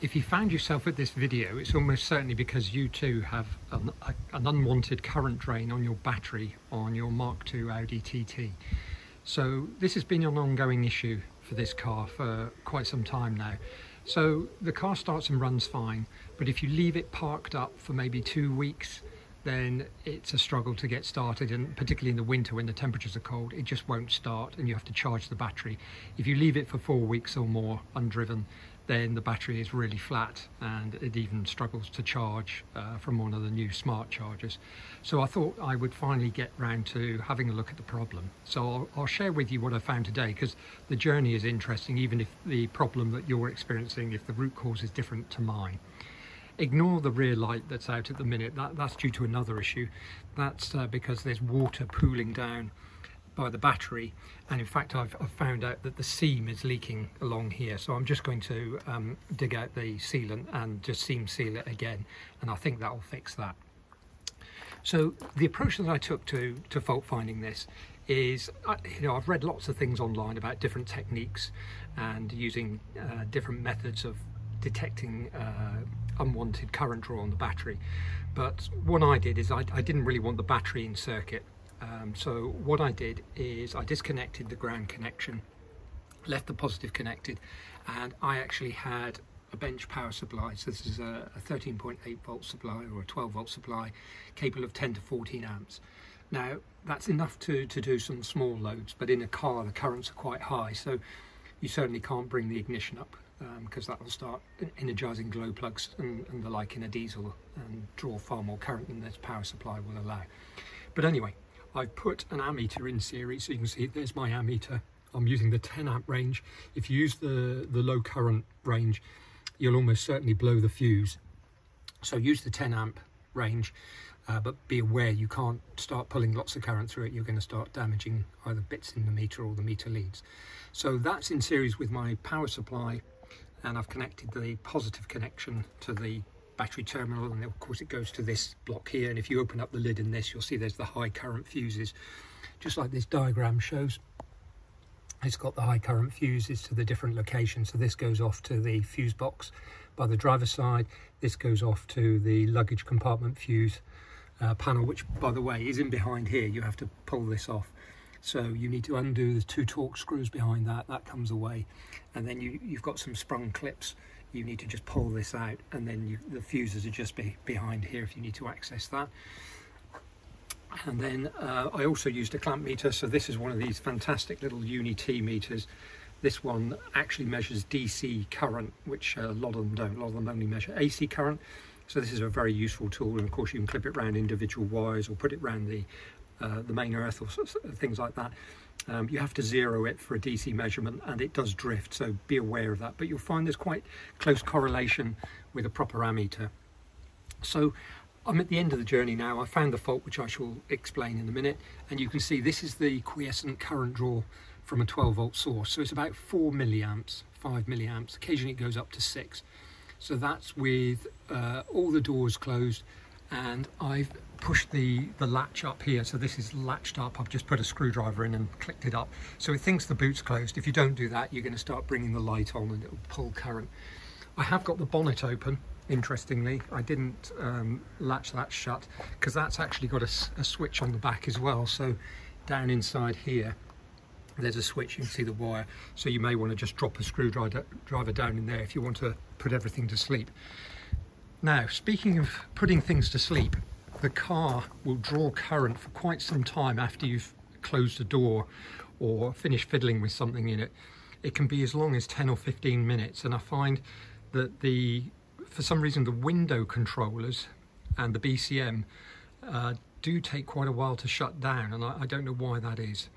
If you found yourself at this video, it's almost certainly because you too have an, a, an, unwanted current drain on your battery on your Mark II Audi TT. So this has been an ongoing issue for this car for quite some time now. So the car starts and runs fine, but if you leave it parked up for maybe two weeks, then it's a struggle to get started and particularly in the winter when the temperatures are cold it just won't start and you have to charge the battery if you leave it for four weeks or more undriven then the battery is really flat and it even struggles to charge uh, from one of the new smart chargers. So I thought I would finally get round to having a look at the problem. So I'll, I'll share with you what I found today because the journey is interesting even if the problem that you're experiencing, if the root cause is different to mine. Ignore the rear light that's out at the minute, that, that's due to another issue. That's uh, because there's water pooling down by the battery and in fact I've, I've, found out that the seam is leaking along here so I'm just going to um, dig out the sealant and just seam seal it again and I think that will fix that. So the approach that I took to, to fault finding this is, you know, I've read lots of things online about different techniques and using uh, different methods of detecting uh, unwanted current draw on the battery. But what I did is I, I didn't really want the battery in circuit um, so what I did is I disconnected the ground connection, left the positive connected, and I actually had a bench power supply. So this is a, a 13.8 volt supply or a 12 volt supply capable of 10 to 14 amps. Now that's enough to, to do some small loads, but in a car the currents are quite high, so you certainly can't bring the ignition up because um, that will start energizing glow plugs and, and, the like in a diesel and draw far more current than this power supply will allow. But anyway, I've put an ammeter in series, so you can see there's my ammeter. I'm using the 10 amp range. If you use the, the low current range, you'll almost certainly blow the fuse. So use the 10 amp range, uh, but be aware you can't start pulling lots of current through it. You're going to start damaging either bits in the meter or the meter leads. So that's in series with my power supply, and I've connected the positive connection to the battery terminal and of course it goes to this block here and if you open up the lid in this you'll see there's the high current fuses. Just like this diagram shows it's got the high current fuses to the different locations. So this goes off to the fuse box by the driver's side. This goes off to the luggage compartment fuse uh, panel which by the way is in behind here. You have to pull this off. So you need to undo the two Torx screws behind that. That comes away. And then you, you've got some sprung clips you need to just pull this out and then you, the fuses are just be behind here if you need to access that. And then uh, I also used a clamp meter so this is one of these fantastic little Uni-T meters. This one actually measures DC current which a lot of them don't. A lot of them only measure AC current. So this is a very useful tool and of course you can clip it around individual wires or put it around the uh, the main earth or things like that um, you have to zero it for a DC measurement and it does drift, so be aware of that. But you'll find there's quite close correlation with a proper ammeter. So I'm at the end of the journey now. I found the fault, which I shall explain in a minute. And you can see this is the quiescent current draw from a 12 volt source. So it's about four milliamps, five milliamps. Occasionally it goes up to six. So that's with uh, all the doors closed and I've pushed the, the latch up here. So this is latched up. I've just put a screwdriver in and clicked it up. So it thinks the boot's closed. If you don't do that, you're going to start bringing the light on and it'll pull current. I have got the bonnet open, interestingly. I didn't um, latch that shut because that's actually got a, a switch on the back as well. So down inside here, there's a switch, you can see the wire. So you may want to just drop a screwdriver driver down in there if you want to put everything to sleep. Now, speaking of putting things to sleep, the car will draw current for quite some time after you've closed a door or finished fiddling with something in it. It can be as long as 10 or 15 minutes and I find that the for some reason the window controllers and the BCM uh, do take quite a while to shut down and I, I don't know why that is.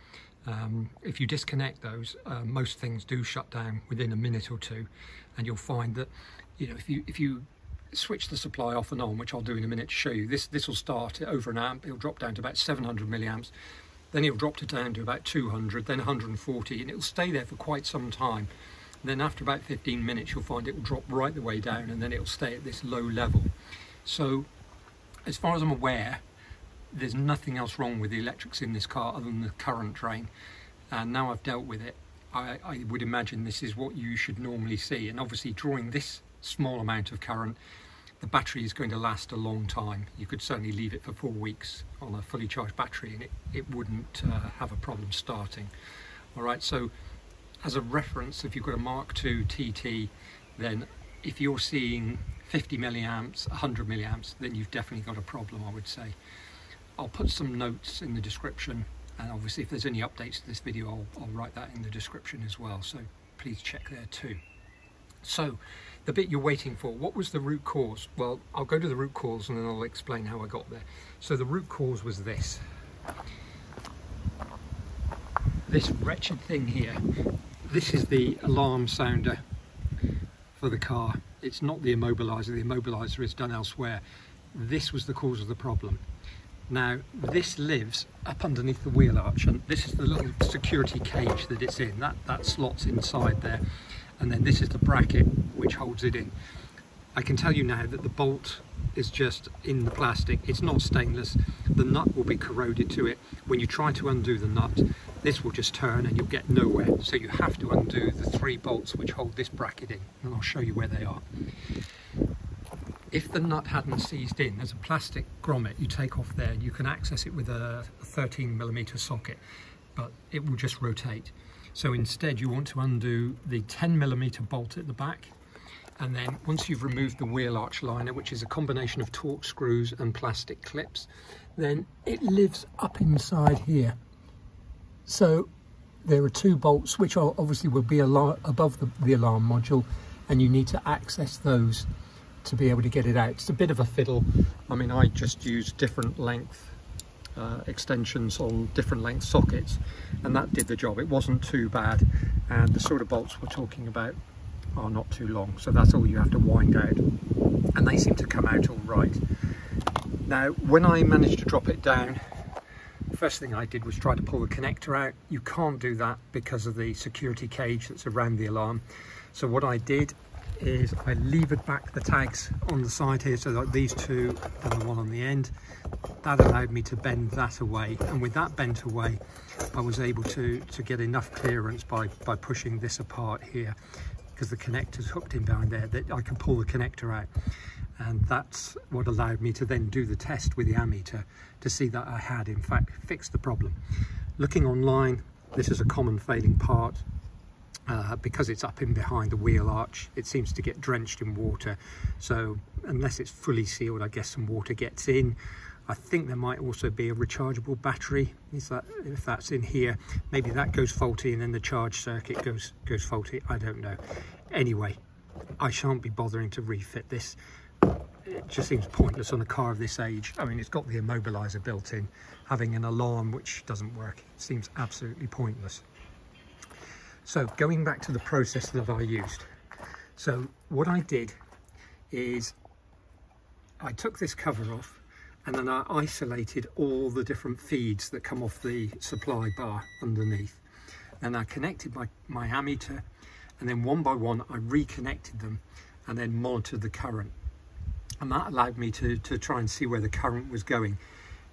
Um, if you disconnect those, uh, most things do shut down within a minute or two and you'll find that you know if you if you switch the supply off and on, which I'll do in a minute to show you. This this will start over an amp. It'll drop down to about 700 milliamps. Then it'll drop it down to about 200, then 140, and it'll stay there for quite some time. And then after about 15 minutes, you'll find it will drop right the way down, and then it'll stay at this low level. So, as far as I'm aware, there's nothing else wrong with the electrics in this car other than the current drain. And now I've dealt with it, I, I would imagine this is what you should normally see. And obviously, drawing this small amount of current, the battery is going to last a long time. You could certainly leave it for four weeks on a fully charged battery and it, it wouldn't uh, have a problem starting. All right, so as a reference, if you've got a Mark II TT, then if you're seeing 50 milliamps, 100 milliamps, then you've definitely got a problem, I would say. I'll put some notes in the description and obviously if there's any updates to this video, I'll, I'll write that in the description as well. So please check there too. So the bit you're waiting for, what was the root cause? Well, I'll go to the root cause and then I'll explain how I got there. So the root cause was this. This wretched thing here. This is the alarm sounder for the car. It's not the immobilizer, the immobilizer is done elsewhere. This was the cause of the problem. Now, this lives up underneath the wheel arch, and this is the little security cage that it's in. That, that slot's inside there and then this is the bracket which holds it in. I can tell you now that the bolt is just in the plastic, it's not stainless, the nut will be corroded to it. When you try to undo the nut, this will just turn and you'll get nowhere. So you have to undo the three bolts which hold this bracket in, and I'll show you where they are. If the nut hadn't seized in, there's a plastic grommet you take off there and you can access it with a 13 millimeter socket, but it will just rotate. So instead you want to undo the 10 millimeter bolt at the back. And then once you've removed the wheel arch liner which is a combination of Torx screws and plastic clips then it lives up inside here. So there are two bolts which obviously will be above the, the alarm module and you need to access those to be able to get it out. It's a bit of a fiddle. I mean I just use different length uh, extensions on different length sockets and that did the job. It wasn't too bad and the sort of bolts we're talking about are not too long so that's all you have to wind out and they seem to come out all right. Now when I managed to drop it down first thing I did was try to pull the connector out. You can't do that because of the security cage that's around the alarm. So what I did is I levered back the tags on the side here so that these two and the one on the end. That allowed me to bend that away and with that bent away I was able to to get enough clearance by by pushing this apart here because the connector's hooked in behind there that I can pull the connector out. And that's what allowed me to then do the test with the ammeter to see that I had in fact fixed the problem. Looking online this is a common failing part uh, because it's up in behind the wheel arch it seems to get drenched in water. So unless it's fully sealed I guess some water gets in. I think there might also be a rechargeable battery is that if that's in here. Maybe that goes faulty and then the charge circuit goes goes faulty. I don't know. Anyway I shan't be bothering to refit this. It just seems pointless on a car of this age. I mean it's got the immobilizer built in having an alarm which doesn't work. Seems absolutely pointless so going back to the process that I used. So what I did is I took this cover off and then I isolated all the different feeds that come off the supply bar underneath. Then I connected my, my ammeter and then one by one I reconnected them and then monitored the current. And that allowed me to, to try and see where the current was going.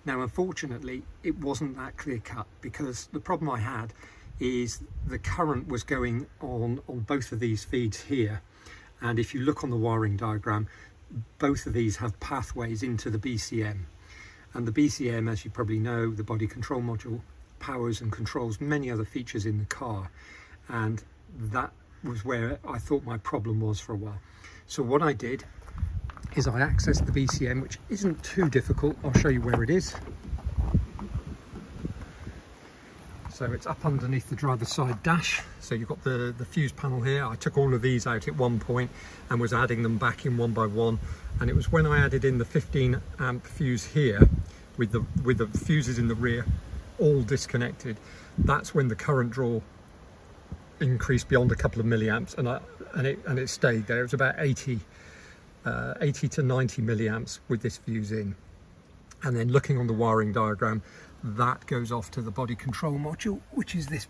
Now, unfortunately, it wasn't that clear cut because the problem I had is the current was going on on both of these feeds here. And if you look on the wiring diagram both of these have pathways into the BCM and the BCM as you probably know the body control module powers and controls many other features in the car. And that was where I thought my problem was for a while. So what I did is I accessed the BCM which isn't too difficult. I'll show you where it is So it's up underneath the driver's side dash. So you've got the, the fuse panel here. I took all of these out at one point and was adding them back in one by one. And it was when I added in the 15 amp fuse here with the, with the fuses in the rear all disconnected, that's when the current draw increased beyond a couple of milliamps and, I, and, it, and it stayed there. It was about 80, uh, 80 to 90 milliamps with this fuse in. And then looking on the wiring diagram, that goes off to the body control module which is this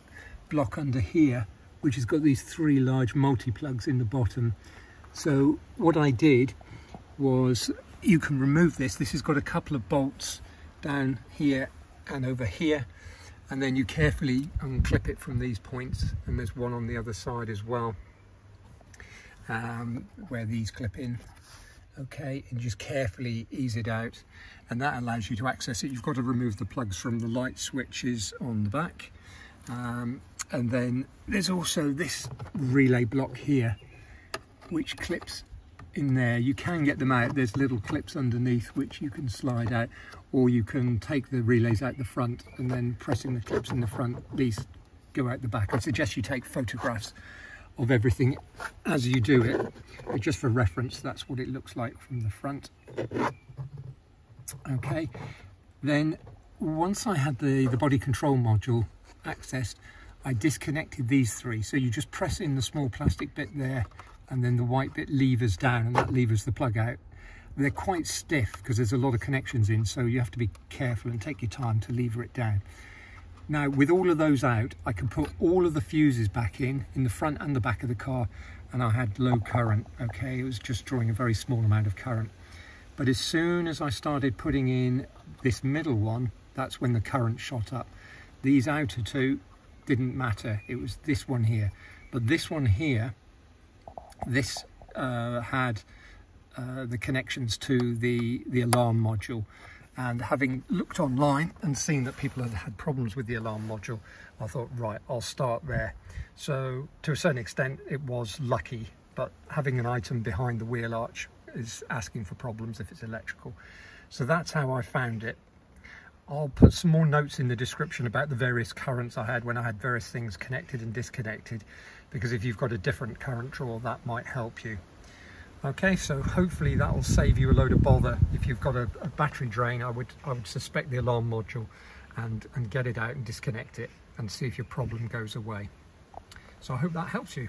block under here which has got these three large multi-plugs in the bottom. So what I did was you can remove this. This has got a couple of bolts down here and over here. And then you carefully unclip it from these points. And there's one on the other side as well um, where these clip in okay and just carefully ease it out. And that allows you to access it. You've got to remove the plugs from the light switches on the back. Um, and then there's also this relay block here which clips in there. You can get them out. There's little clips underneath which you can slide out or you can take the relays out the front and then pressing the clips in the front. These go out the back. I suggest you take photographs of everything as you do it. But just for reference, that's what it looks like from the front. Okay, then once I had the, the body control module accessed, I disconnected these three. So you just press in the small plastic bit there and then the white bit levers down and that levers the plug out. They're quite stiff because there's a lot of connections in, so you have to be careful and take your time to lever it down. Now with all of those out, I can put all of the fuses back in, in the front and the back of the car, and I had low current, okay? It was just drawing a very small amount of current. But as soon as I started putting in this middle one, that's when the current shot up. These outer two didn't matter, it was this one here. But this one here, this uh, had uh, the connections to the, the alarm module and having looked online and seen that people had had problems with the alarm module I thought right I'll start there. So to a certain extent it was lucky but having an item behind the wheel arch is asking for problems if it's electrical. So that's how I found it. I'll put some more notes in the description about the various currents I had when I had various things connected and disconnected because if you've got a different current draw that might help you Okay, so hopefully that will save you a load of bother. If you've got a, a, battery drain, I would I would suspect the alarm module and, and get it out and disconnect it and see if your problem goes away. So I hope that helps you.